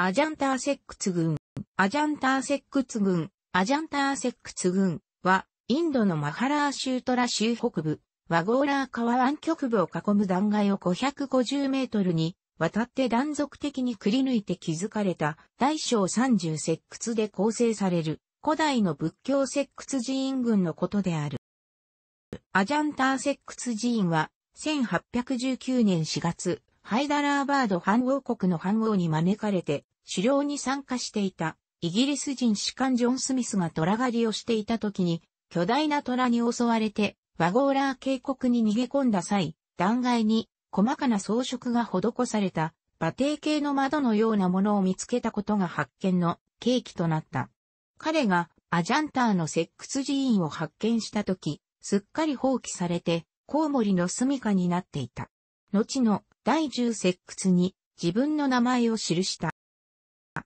アジャンターセックツ群。アジャンターセックツ群。アジャンターセックツ群は、インドのマハラーシュートラ州北部、ワゴーラー川湾極部を囲む断崖を550メートルに渡って断続的にくり抜いて築かれた大小30石窟で構成される古代の仏教石窟寺院群のことである。アジャンター石窟寺院は1819年4月、ハイダラーバード藩王国の藩王に招かれて狩猟に参加していたイギリス人士官ジョン・スミスが虎狩りをしていた時に巨大な虎に襲われてワゴーラー渓谷に逃げ込んだ際、断崖に細かな装飾が施された馬蹄形の窓のようなものを見つけたことが発見の契機となった。彼がアジャンターの石窟寺院を発見した時、すっかり放棄されてコウモリの住処になっていた。後の第十石窟に自分の名前を記した。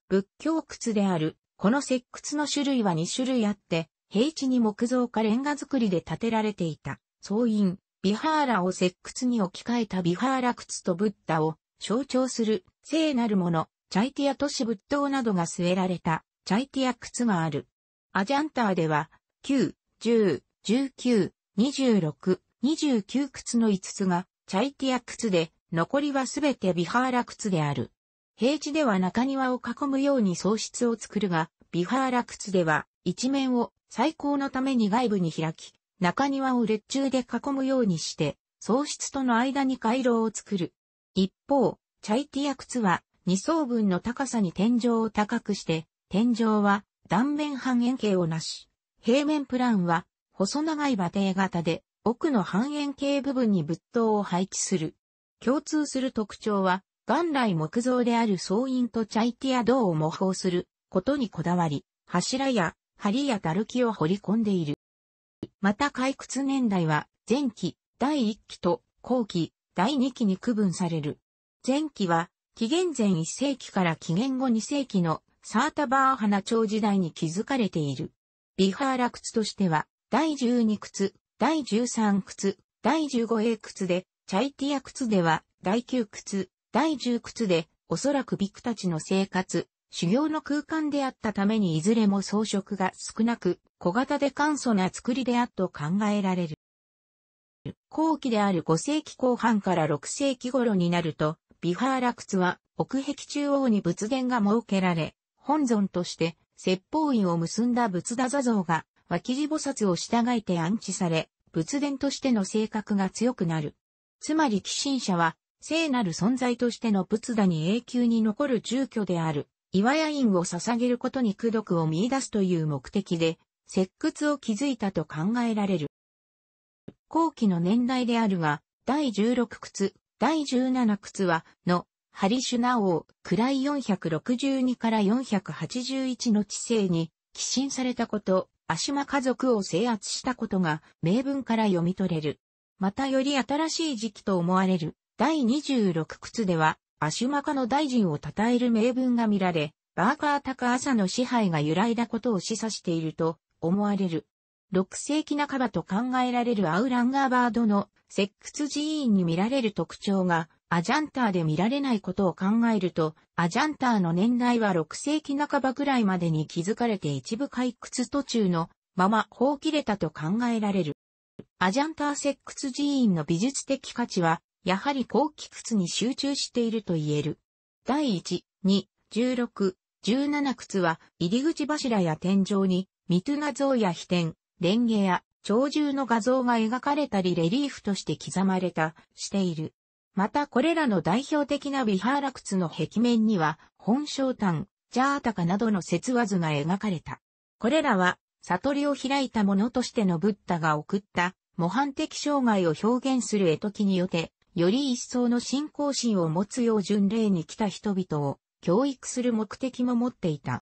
仏教窟である、この石窟の種類は2種類あって、平地に木造かレンガ造りで建てられていた。総院、ビハーラを石窟に置き換えたビハーラ窟とブッダを象徴する聖なるもの、チャイティア都市仏塔などが据えられたチャイティア窟がある。アジャンターでは、9、10、19、26、29窟の5つがチャイティア窟で、残りはすべてビハーラ窟である。平地では中庭を囲むように装飾を作るが、ビハーラ窟では一面を最高のために外部に開き、中庭を列柱で囲むようにして、装飾との間に回廊を作る。一方、チャイティア窟は二層分の高さに天井を高くして、天井は断面半円形をなし、平面プランは細長い馬蹄型で奥の半円形部分に仏塔を配置する。共通する特徴は元来木造である総院とチャイティア銅を模倣することにこだわり、柱や梁やたるきを掘り込んでいる。また開掘年代は前期、第1期と後期、第2期に区分される。前期は紀元前1世紀から紀元後2世紀のサータバーハナ朝時代に築かれている。ビハーラ窟としては第12窟、第13窟、第15英窟で、チャイティア窟では第9窟、第10窟で、おそらくビクたちの生活、修行の空間であったためにいずれも装飾が少なく、小型で簡素な作りであったと考えられる。後期である5世紀後半から6世紀頃になると、ビハーラ窟は奥壁中央に仏殿が設けられ、本尊として説法院を結んだ仏陀座像が脇地菩薩を従えて安置され、仏殿としての性格が強くなる。つまり寄進者は聖なる存在としての仏陀に永久に残る住居である、岩屋院を捧げることに功徳を見出すという目的で、石窟を築いたと考えられる。後期の年代であるが、第16窟、第17窟は、の、ハリシュナ王、位462から481の知性に、寄進されたこと、アシュマ家族を制圧したことが、名文から読み取れる。またより新しい時期と思われる、第26窟では、アシュマカの大臣を称える名文が見られ、バーカータカ朝の支配が揺らいだことを示唆していると思われる。6世紀半ばと考えられるアウランガーバードの石窟寺院に見られる特徴がアジャンターで見られないことを考えると、アジャンターの年代は6世紀半ばくらいまでに築かれて一部開掘途中のまま放棄れたと考えられる。アジャンター石窟寺院の美術的価値はやはり後期窟に集中していると言える。第1、2、16、17窟は入り口柱や天井にミトゥナ像や飛天、レンゲや鳥獣の画像が描かれたりレリーフとして刻まれた、している。またこれらの代表的なビハーラ窟の壁面には、本正丹、ジャータカなどの説話図が描かれた。これらは、悟りを開いたものとしてのブッダが送った模範的障害を表現する絵解きによって、より一層の信仰心を持つよう巡礼に来た人々を教育する目的も持っていた。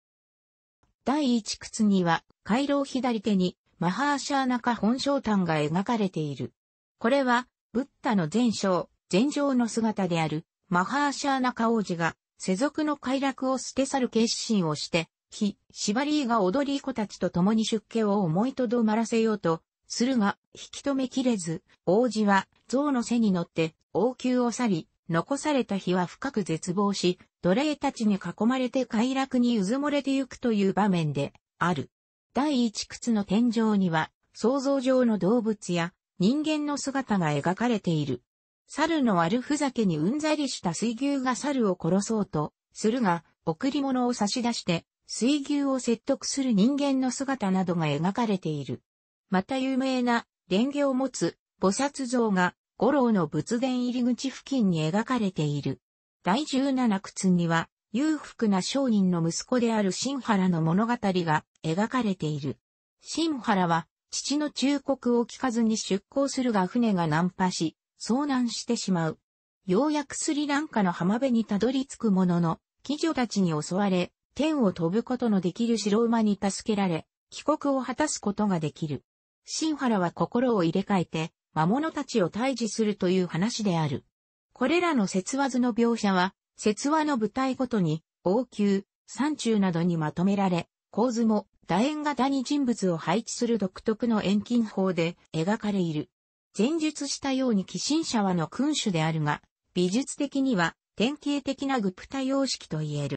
第一窟には、回廊左手にマハーシャーナカ本章丹が描かれている。これは、ブッダの前章、前上の姿であるマハーシャーナカ王子が世俗の快楽を捨て去る決心をして、非、縛りが踊り子たちと共に出家を思いとどまらせようとするが、引き止めきれず、王子は象の背に乗って王宮を去り、残された日は深く絶望し、奴隷たちに囲まれて快楽にうずもれてゆくという場面である。第一窟の天井には、想像上の動物や人間の姿が描かれている。猿の悪ふざけにうんざりした水牛が猿を殺そうとするが、贈り物を差し出して、水牛を説得する人間の姿などが描かれている。また有名な蓮華を持つ菩薩像が五郎の仏殿入り口付近に描かれている。第十七窟には裕福な商人の息子である新原の物語が描かれている。新原は父の忠告を聞かずに出港するが船が難破し、遭難してしまう。ようやくスリランカの浜辺にたどり着くものの、貴女たちに襲われ、天を飛ぶことのできる白馬に助けられ、帰国を果たすことができる。新原は心を入れ替えて、魔物たちを退治するという話である。これらの説話図の描写は、説話の舞台ごとに、王宮、山中などにまとめられ、構図も楕円型に人物を配置する独特の遠近法で描かれいる。前述したように寄進者はの君主であるが、美術的には典型的なグプタ様式と言える。